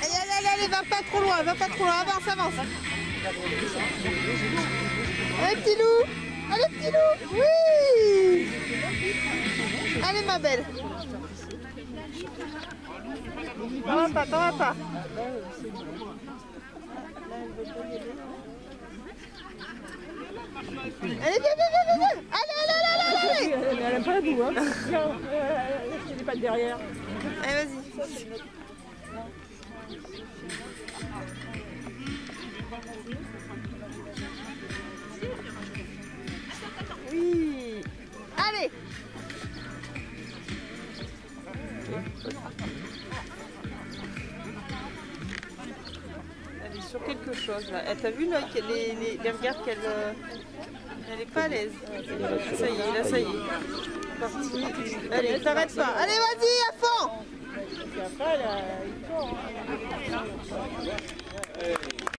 Allez, allez, allez, allez, va pas trop loin, va pas trop loin, avance, avance. Allez, petit loup Allez, petit loup Oui Allez, ma belle. T'en vas pas, t'en vas pas. Allez, viens, viens, viens. Allez, allez, allez, allez, allez. Elle aime pas la boue, hein. Tiens, euh, pattes derrière. Allez, vas-y. Oui. Allez. Sur quelque chose là. Elle t'a vu là, les, les regards qu'elle. euh, Elle est pas à l'aise. Ça y est, là ça y est. Parti. Allez, t'arrêtes pas. Allez, vas-y, à fond